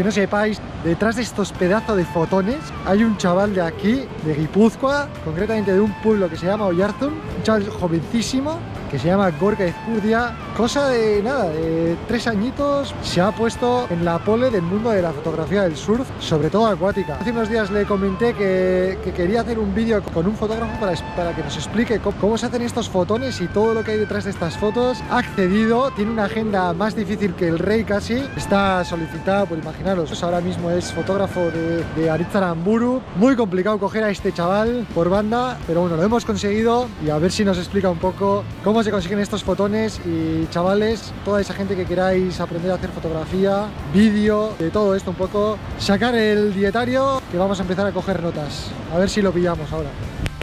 que no sepáis, detrás de estos pedazos de fotones hay un chaval de aquí, de Guipúzcoa, concretamente de un pueblo que se llama Oyarzun, un chaval jovencísimo que se llama Gorka Ezcurdia. Cosa de nada, de tres añitos, se ha puesto en la pole del mundo de la fotografía del surf, sobre todo acuática. Hace unos días le comenté que, que quería hacer un vídeo con un fotógrafo para, para que nos explique cómo, se hacen estos fotones y todo lo que hay detrás de estas fotos. Ha accedido, tiene una agenda más difícil que el rey casi. Está solicitado, por imaginaros, ahora mismo es fotógrafo de, de Arizaramburu. Muy complicado coger a este chaval por banda, pero bueno, lo hemos conseguido y a ver si nos explica un poco cómo se consiguen estos fotones y chavales, toda esa gente que queráis aprender a hacer fotografía, vídeo, de todo esto un poco, sacar el dietario que vamos a empezar a coger notas. A ver si lo pillamos ahora.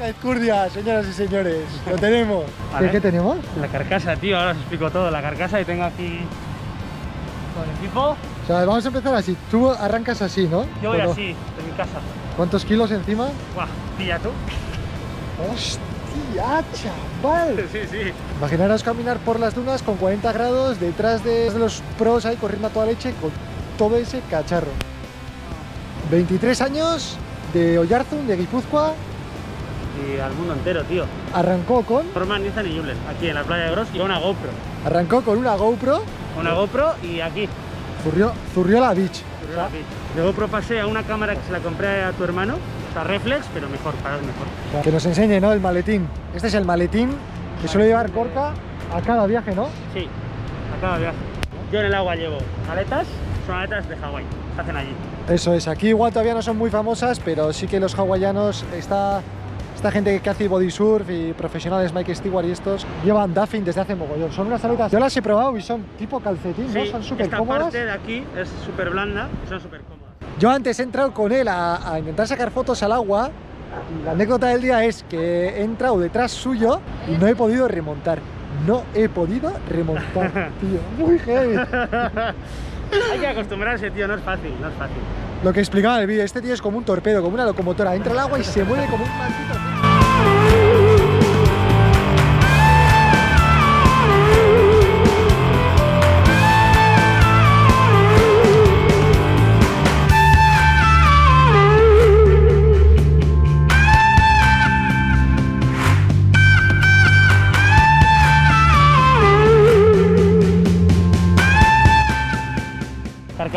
Escurdia, señoras y señores, lo tenemos. ¿Qué, tenemos? La carcasa, tío, ahora os explico todo. La carcasa y tengo aquí todo el equipo. O sea, vamos a empezar así. Tú arrancas así, ¿no? Yo voy así, de mi casa. ¿Cuántos kilos encima? Buah, pilla tú. ¡Hostia, chaval! Sí, sí. Imaginaros caminar por las dunas con 40 grados detrás de los pros ahí corriendo a toda leche con todo ese cacharro. 23 años de Oyarzun, de Guipúzcoa, Y al mundo entero, tío. arrancó con, Forman Nissan y Julen, aquí en la playa de Gros y una GoPro. arrancó con una GoPro, Una GoPro y aquí. Zurrió, Zurriola Beach. De GoPro pasé a una cámara que se la compré a tu hermano. O sea, reflex, pero mejor, para mejor. Que nos enseñe, ¿no? El maletín. Este es el maletín que suele llevar Corca a cada viaje, ¿no? Sí, a cada viaje. Yo en el agua llevo aletas, son aletas de Hawái, se hacen allí. Eso es, aquí igual todavía no son muy famosas, pero sí que los hawaianos, esta, esta gente que hace body surf y profesionales, Mike Stewart y estos, llevan Duffin desde hace mogollón. Son unas aletas, yo las he probado y son tipo calcetín, ¿no? Sí, Son súper esta cómodas. parte de aquí es súper blanda y son súper cómodas. Yo antes he entrado con él a, a intentar sacar fotos al agua la anécdota del día es que he entrado detrás suyo y no he podido remontar. No he podido remontar, tío. Muy heavy. Hay que acostumbrarse, tío, no es fácil, no es fácil. Lo que explicaba en el vídeo, este tío es como un torpedo, como una locomotora. Entra al agua y se mueve como un maldito.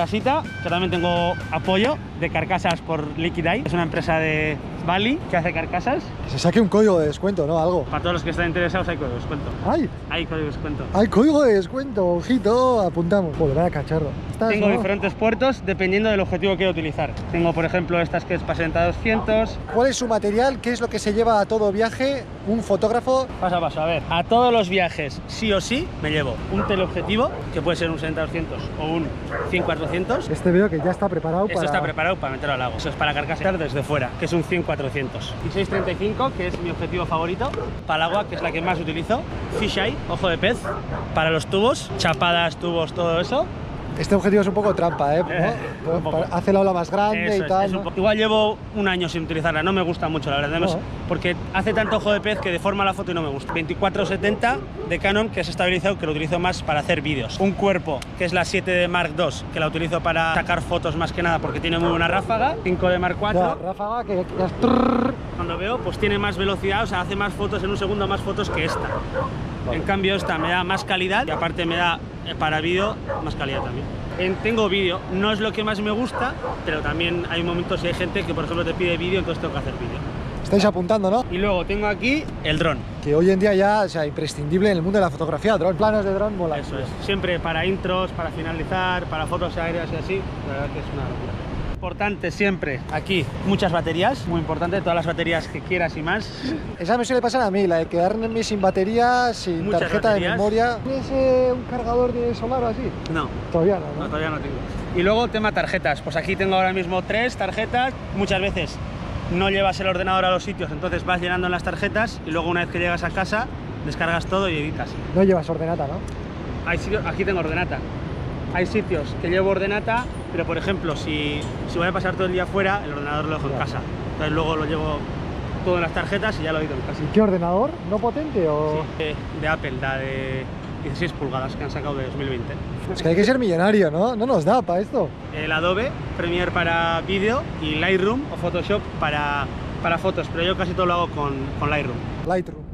Carcasita, que también tengo apoyo de carcasas por Liquid Eye. Es una empresa de Bali que hace carcasas. Que se saque un código de descuento, ¿no? Algo. Para todos los que están interesados hay código de descuento. ¡Ay! Hay código de descuento. Hay código de descuento, ojito, apuntamos. Joder, vaya cacharro. Tengo ¿no? diferentes puertos dependiendo del objetivo que quiero utilizar. Tengo, por ejemplo, estas que es para 60 200. ¿Cuál es su material? ¿Qué es lo que se lleva a todo viaje? Un fotógrafo. Paso a paso, a ver. A todos los viajes, sí o sí, me llevo un teleobjetivo, que puede ser un 60 200 o un 100 400. Este veo que ya está preparado Esto para... está preparado para meterlo al agua. Eso es para carcasar desde fuera, que es un 100-400. Y 635, que es mi objetivo favorito. Para el agua, que es la que más utilizo. Fisheye, ojo de pez. Para los tubos, chapadas, tubos, todo eso. Este objetivo es un poco trampa, ¿eh? ¿No? un poco. Hace la ola más grande Eso y tal. Igual llevo un año sin utilizarla, no me gusta mucho, la verdad. además, No. Porque hace tanto ojo de pez que deforma la foto y no me gusta. 2470 de Canon, que es estabilizado, que lo utilizo más para hacer vídeos. Un cuerpo, que es la 7 de Mark II, que la utilizo para sacar fotos más que nada porque tiene muy buena ráfaga. 5 de Mark IV. Ya, ráfaga, que ya es. Cuando veo, pues tiene más velocidad, o sea, hace más fotos en un segundo, más fotos que esta. En cambio, esta me da más calidad y aparte me da eh, para vídeo más calidad también. En- tengo vídeo, no es lo que más me gusta, pero también hay momentos y hay gente que, por ejemplo, te pide vídeo, entonces tengo que hacer vídeo. Estáis apuntando, ¿no? Y luego tengo aquí el dron. Que hoy en día ya, o sea, imprescindible en el mundo de la fotografía. Dron, planos de dron, mola. Eso es. Siempre para intros, para finalizar, para fotos aéreas y así. La verdad que es una locura. Importante siempre aquí muchas baterías, muy importante, todas las baterías que quieras y más. Esa me suele pasar a mí, la de quedarme sin batería, sin Muchas tarjeta baterías. de memoria. ¿Tienes eh, un cargador de solar o así? No, Todavía no, No, ¿no? todavía no tengo. Y luego tema tarjetas. Pues aquí tengo ahora mismo tres tarjetas. Muchas veces no llevas el ordenador a los sitios, entonces vas llenando en las tarjetas y luego una vez que llegas a casa descargas todo y editas. No llevas ordenata, ¿no? Hay sitios, aquí tengo ordenata. Hay sitios que llevo ordenata, pero por ejemplo, si, si voy a pasar todo el día fuera, el ordenador lo dejo en casa. Entonces luego lo llevo todo en las tarjetas y ya lo edito en casa. ¿Y qué ordenador? ¿No potente o...? Sí, de, de Apple, la de 16 pulgadas que han sacado de 2020. Es que hay que ser millonario, ¿no? No nos da para esto. El Adobe Premiere para vídeo y Lightroom o Photoshop para, para fotos, pero yo casi todo lo hago con, con Lightroom. Lightroom.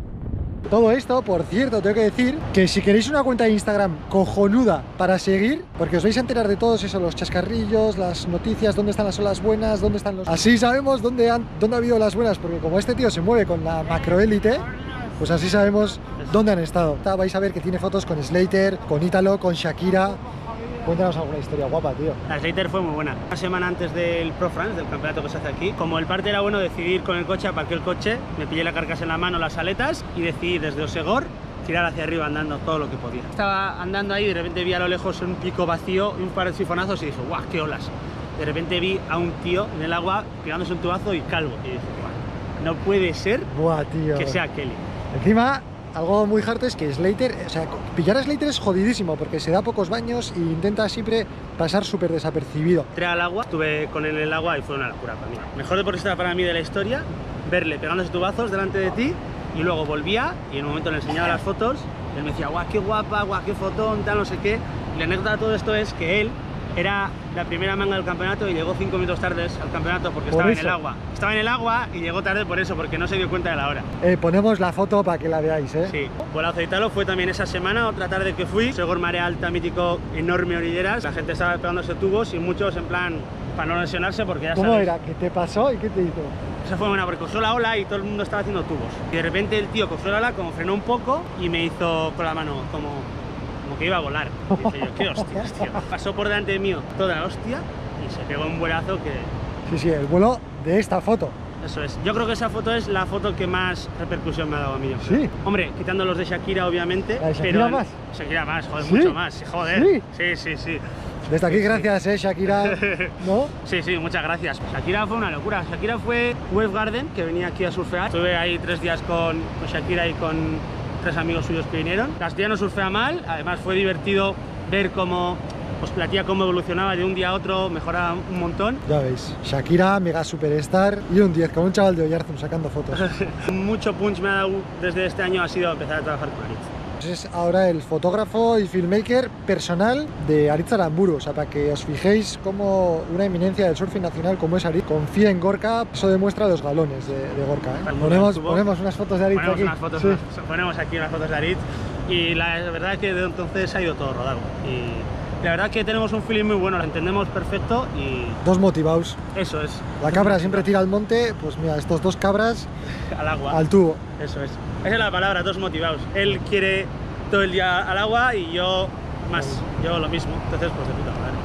Todo esto, por cierto, tengo que decir que si queréis una cuenta de Instagram cojonuda para seguir, porque os vais a enterar de todos eso, los chascarrillos, las noticias, dónde están las olas buenas, dónde están los... Así sabemos dónde, han, dónde ha habido las buenas, porque como este tío se mueve con la macroélite, pues así sabemos dónde han estado. Vais a ver que tiene fotos con Slater, con Ítalo, con Shakira, Cuéntanos alguna historia guapa, tío. La Slater fue muy buena. Una semana antes del Pro France, del campeonato que se hace aquí, como el parte era bueno, decidí ir con el coche, aparqué el coche, me pillé la carcasa en la mano, las aletas y decidí desde Osegor tirar hacia arriba andando todo lo que podía. Estaba andando ahí y de repente vi a lo lejos un pico vacío y un par de sifonazos y dije, guau, qué olas. De repente vi a un tío en el agua pegándose un tubazo y calvo. Y dije, guau, no puede ser Buah, tío. que sea Kelly. Encima, algo muy harto es que Slater, o sea, pillar a Slater es jodidísimo porque se da pocos baños e intenta siempre pasar súper desapercibido. Entré al agua, estuve con él en el agua y fue una locura para mí. Mejor deportista para mí de la historia, verle pegándose tubazos delante de ti y luego volvía y en un momento le enseñaba las fotos él me decía, guau, qué guapa, guau, qué fotón, tal, no sé qué. Y la anécdota de todo esto es que él era la primera manga del campeonato y llegó cinco minutos tarde al campeonato porque Por estaba en el agua. Estaba en el agua y llegó tarde por eso, porque no se dio cuenta de la hora. Eh, ponemos la foto para que la veáis, ¿eh? Sí, Volazo de Italo fue también esa semana, otra tarde que fui. Segor Marea Alta, mítico, enorme orilleras. La gente estaba pegándose tubos y muchos en plan para no lesionarse porque ya ¿Cómo sabes. era? ¿Qué te pasó y qué te hizo? Esa fue buena porque cogió la ola y todo el mundo estaba haciendo tubos. Y de repente el tío cogió la ola, como frenó un poco y me hizo con la mano como, como que iba a volar. Yo, qué hostias, tío. Pasó por delante mío toda la hostia y se pegó un vuelazo que... Sí, sí, el vuelo de esta foto. Eso es. Yo creo que esa foto es la foto que más repercusión me ha dado a mí. Sí. Hombre, quitando los de Shakira, obviamente. ¿La de Shakira pero más? Shakira más, joder, ¿Sí? mucho más. Joder. ¿Sí? Sí, sí, sí. Desde aquí, gracias, ¿eh, Shakira? ¿No? Sí, sí, muchas gracias. Shakira fue una locura. Shakira fue Wave Garden, que venía aquí a surfear. Estuve ahí tres días con, con Shakira y con tres amigos suyos que vinieron. La tía no surfea mal, además fue divertido ver cómo pues, la tía cómo evolucionaba de un día a otro, mejoraba un montón. Ya veis, Shakira, mega superstar y un 10 con un chaval de Oyarzum sacando fotos. Mucho punch me ha dado desde este año ha sido empezar a trabajar con Aritz. Es ahora el fotógrafo y filmmaker personal de Aritz Aramburu, o sea, para que os fijéis como una eminencia del surfing nacional como es Aritz confía en Gorka, eso demuestra los galones de, de Gorka. ¿eh? Ponemos, unas fotos de Aritz Ponemos, aquí. unas fotos, Sí. unas- ponemos aquí unas fotos de Aritz y la verdad es que de entonces ha ido todo rodado. Y la verdad que tenemos un feeling muy bueno, lo entendemos perfecto y Dos motivados. eso es. La cabra siempre tira al monte, pues mira, estos dos cabras al agua. al tubo. Eso es. Esa es la palabra, dos motivados. Él quiere todo el día al agua y yo más. Yo lo mismo. Entonces, pues de puta madre.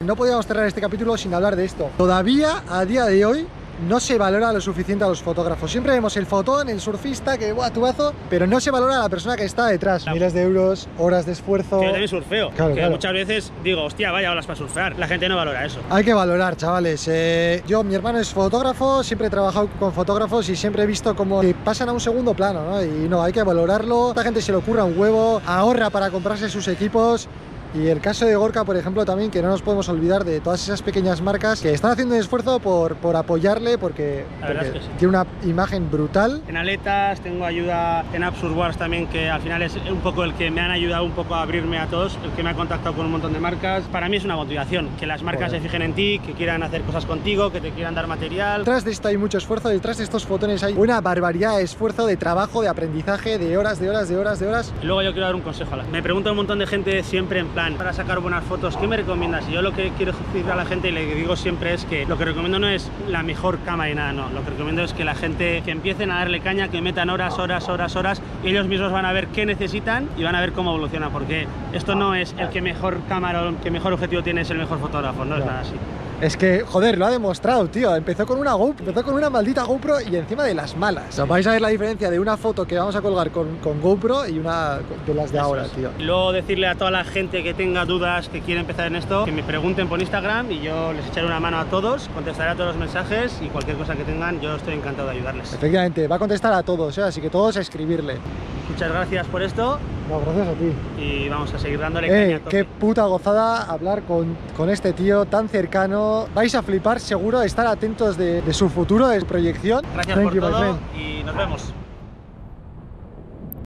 No podíamos cerrar este capítulo sin hablar de esto. Todavía, a día de hoy, no se valora lo suficiente a los fotógrafos. Siempre vemos el fotón, el surfista, que buah, tubazo, pero no se valora a la persona que está detrás. Miles de euros, horas de esfuerzo. Que yo también surfeo. Claro, que claro. muchas veces digo, hostia, vaya olas para surfear. La gente no valora eso. Hay que valorar, chavales. Eh, yo, mi hermano es fotógrafo, siempre he trabajado con fotógrafos y siempre he visto como que pasan a un segundo plano, ¿no? Y no, hay que valorarlo. Esta gente se le ocurra un huevo, ahorra para comprarse sus equipos. Y el caso de Gorka, por ejemplo, también, que no nos podemos olvidar de todas esas pequeñas marcas que están haciendo un esfuerzo por, por apoyarle porque, porque es que sí. tiene una imagen brutal. En aletas tengo ayuda en Absurd Wars también, que al final es un poco el que me han ayudado un poco a abrirme a todos, el que me ha contactado con un montón de marcas. Para mí es una motivación, que las marcas Joder. se fijen en ti, que quieran hacer cosas contigo, que te quieran dar material. Detrás de esto hay mucho esfuerzo, detrás de estos fotones hay una barbaridad de esfuerzo, de trabajo, de aprendizaje, de horas, de horas, de horas, de horas. Luego yo quiero dar un consejo. Me pregunta un montón de gente siempre en plan, para sacar buenas fotos, ¿qué me recomiendas? Y yo lo que quiero decir a la gente y le digo siempre es que lo que recomiendo no es la mejor cámara y nada, no. Lo que recomiendo es que la gente que empiecen a darle caña, que metan horas, horas, horas, horas, y ellos mismos van a ver qué necesitan y van a ver cómo evoluciona, porque esto no es el que mejor cámara o el que mejor objetivo tiene es el mejor fotógrafo, no es nada así. Es que, joder, lo ha demostrado, tío. Empezó con una GoPro, empezó con una maldita GoPro y encima de las malas. O sea, vais a ver la diferencia de una foto que vamos a colgar con, con GoPro y una de las de Eso ahora, es. tío. Luego decirle a toda la gente que tenga dudas, que quiera empezar en esto, que me pregunten por Instagram y yo les echaré una mano a todos, contestaré a todos los mensajes y cualquier cosa que tengan, yo estoy encantado de ayudarles. Efectivamente, va a contestar a todos, ¿eh? así que todos a escribirle. Muchas gracias por esto No, gracias a ti. y vamos a seguir dándole caña a Eh, qué puta gozada hablar con, con este tío tan cercano. Vais a flipar seguro, estar atentos de, de su futuro, de su proyección. Gracias Thank por todo y nos vemos.